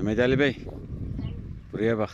Mehmet Ali Bey. Buraya bak.